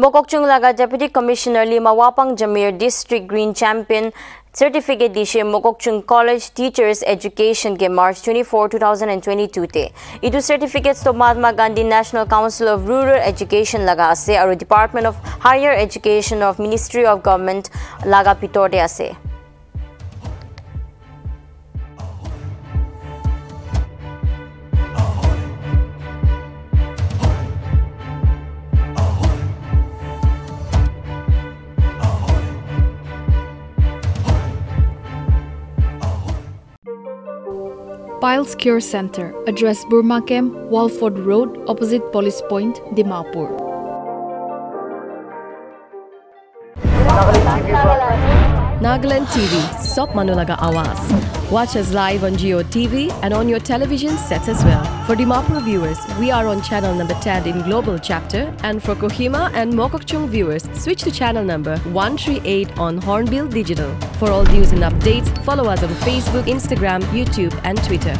Mokokchung Laga Deputy Commissioner Lima Wapang Jamir District Green Champion Certificate dishe Mokokchung College Teachers Education ke March 24, 2022 te. Itu certificates to Mahatma Gandhi National Council of Rural Education laga ase aru Department of Higher Education of Ministry of Government laga pitode ase. Piles Cure Center, address Burma Camp, Walford Road, opposite Police Point, Dimapur. Nagaland TV, Sop Manulaga Awas. Watch us live on Jio TV and on your television sets as well. For Dimapur viewers, we are on channel number 10 in Global Chapter, and for Kohima and Mokokchung viewers, switch to channel number 138 on Hornbill Digital. For all news and updates, follow us on Facebook, Instagram, YouTube, and Twitter.